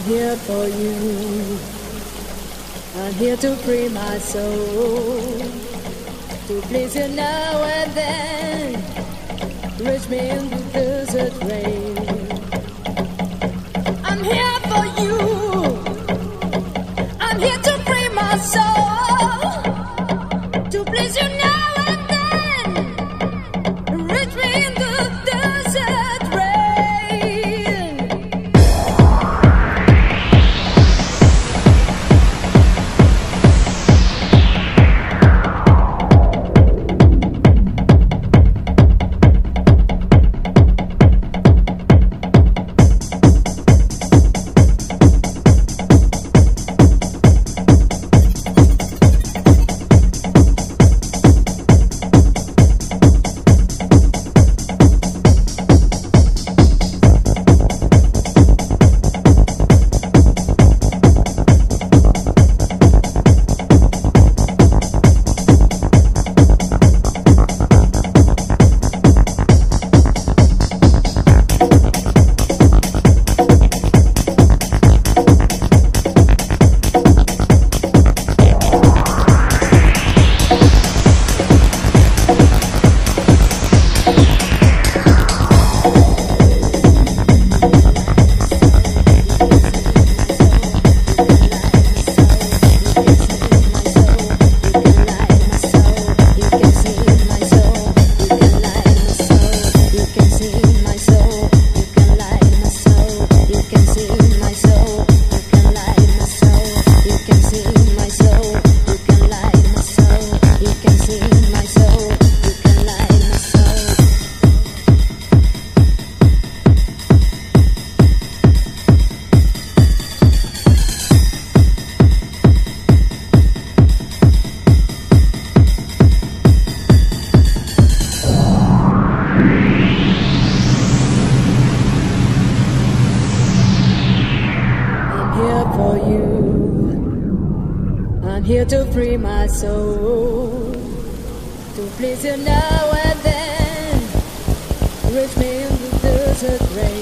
here for you. I'm here to free my soul. To please you now and then. Reach me in the desert rain. I'm here for you. I'm here to free my soul. I'm here to free my soul. To please you now and then. Reach me in the desert rain.